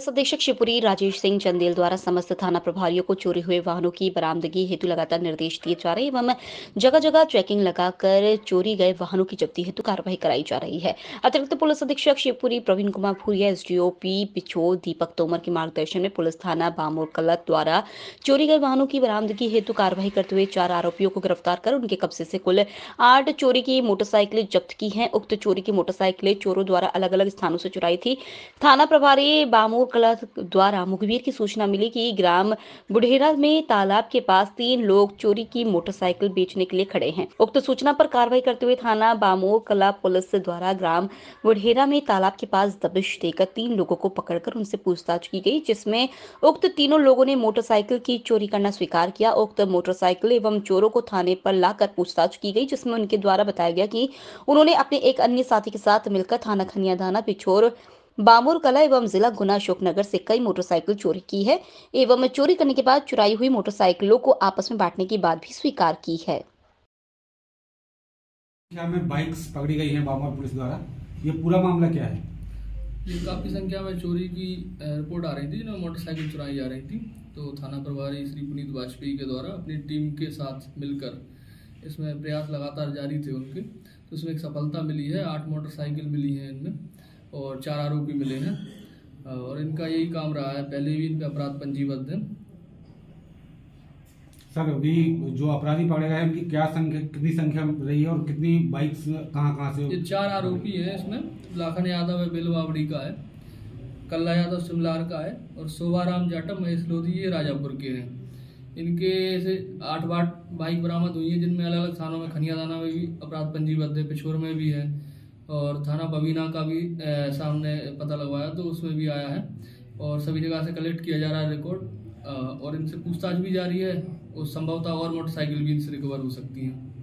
Police अधीक्षक शिवपुरी राजेश सिंह चंदेल द्वारा समस्त थाना प्रभारियों को चोरी हुए वाहनों की बरामदगी हेतु लगातार निर्देश दिए जा रहे एवं जगह जगह चेकिंग लगाकर चोरी गए वाहनों की जब्ती हेतु कार्रवाई कराई जा रही है। अतिरिक्त पुलिस अधीक्षक शिवपुरी प्रवीण कुमार भूरिया एसडीओपी पिछोर दीपक तोमर के मार्गदर्शन में पुलिस थाना बामोर कलत द्वारा चोरी गए वाहनों की बरामदगी हेतु कार्रवाई करते हुए चार आरोपियों को गिरफ़्तार कर उनके कब्जे से कुल आठ चोरी की मोटरसाइकिलें जब्त की हैं। उक्त चोरी की मोटरसाइकिलें चोरों द्वारा अलग अलग स्थानों से चुराई थी। थाना प्रभारी बामोर कला द्वारा मुखबिर की सूचना मिली कि ग्राम बुढ़ेरा में तालाब के पास तीन लोग चोरी की मोटरसाइकिल बेचने के लिए खड़े हैं। उक्त सूचना पर कार्रवाई करते हुए थाना बामोर कला पुलिस द्वारा ग्राम बुढ़ेरा में तालाब के पास दबिश देकर तीन लोगों को पकड़कर उनसे पूछताछ की गई, जिसमें उक्त तीनों लोगों ने मोटरसाइकिल की चोरी करना स्वीकार किया। उक्त मोटरसाइकिल एवं चोरों को थाने पर लाकर पूछताछ की गई, जिसमें उनके द्वारा बताया गया कि उन्होंने अपने एक अन्य साथी के साथ मिलकर थाना खनियादाना पिछोर बामुर कला एवं जिला गुना अशोकनगर से कई मोटरसाइकिल चोरी की है एवं चोरी करने के बाद चुराई हुई मोटरसाइकिलों को आपस में बांटने की बात भी स्वीकार की है। संख्या में बाइक्स पकड़ी गई हैं बामोर पुलिस द्वारा? ये पूरा मामला क्या है? ये काफ़ी संख्या में चोरी की रिपोर्ट आ रही थी जिनमें मोटरसाइकिल चुराई जा रही थी। तो थाना प्रभारी श्री पुनीत वाजपेयी के द्वारा अपनी टीम के साथ मिलकर इसमें प्रयास लगातार जारी थे उनके। तो इसमें एक सफलता मिली है आठ मोटरसाइकिल मिली है इनमें। और चार आरोपी मिले हैं। और इनका यही काम रहा है। पहले भी इन पे अपराध पंजीबद्ध है। सर अभी जो अपराधी पकड़े गए हैं क्या संख्या कितनी संख्या रही है और कितनी बाइक्स कहाँ कहाँ से ये चार आरोपी हैं इसमें। लाखन यादव है बेलवावड़ी का है कल्ला यादव सिमलार का है और शोभाराम जाटव महेश लोधी ये राजापुर के हैं। इनके से आठ बाट बाइक बरामद हुई है जिनमें अलग अलग थानों में खनियादाना में भी अपराध पंजीबद्ध है पिछोर में भी है। और थाना बबीना का भी सामने पता लगवाया तो उसमें भी आया है। और सभी जगह से कलेक्ट किया जा रहा है रिकॉर्ड और इनसे पूछताछ भी जारी है। और संभवतः और मोटरसाइकिल भी इनसे रिकवर हो सकती हैं।